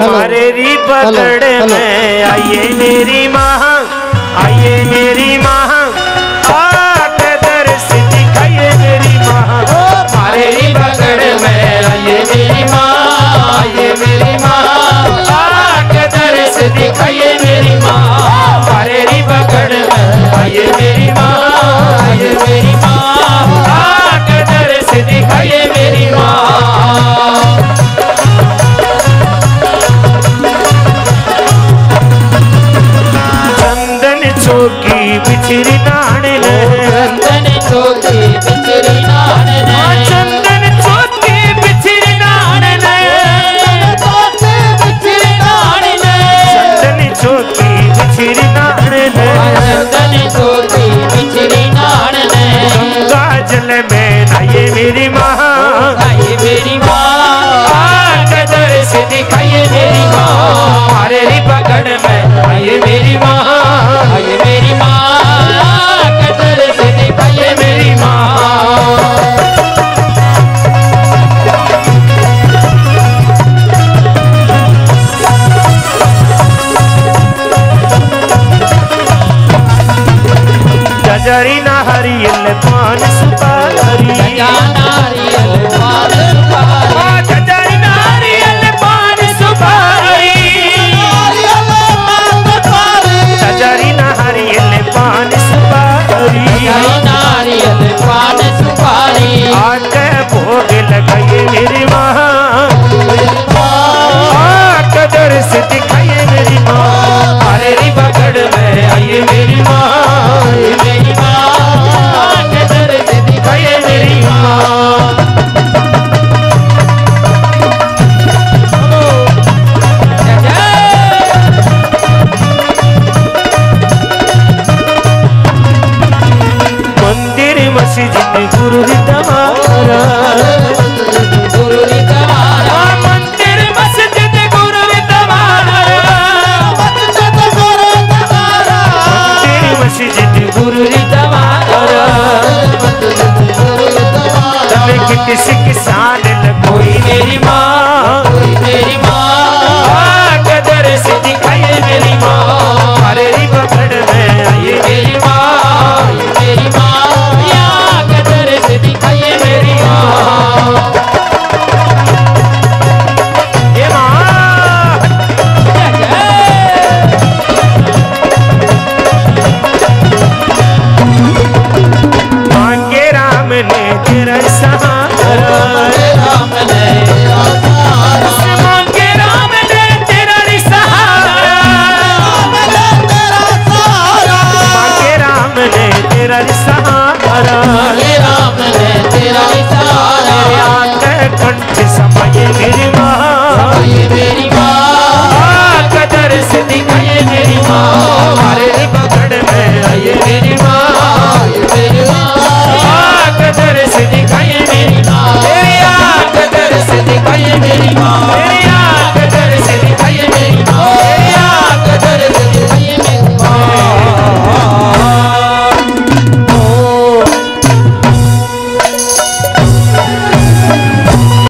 हमारे री पकड़ में आइए मेरी माँ आइए मेरी माँ। चौकी बिछरी नाने चंदन चौकी बिचरी नान चंदन चौकी बिछरी नान चंदन चौकी बिछरी नाने चंदन चौकी बिचरी नान गंगा जल में नहाइए मेरी माँ। आइए मेरी माँ। आके दर्श दिखाइए मेरी माँ। हमारे री पकड़ में आइए मेरी माँ। जरी ना हरियल पान सुपारी। किस किसान न कोई मेरी माँ? तेरा सहारा राम ने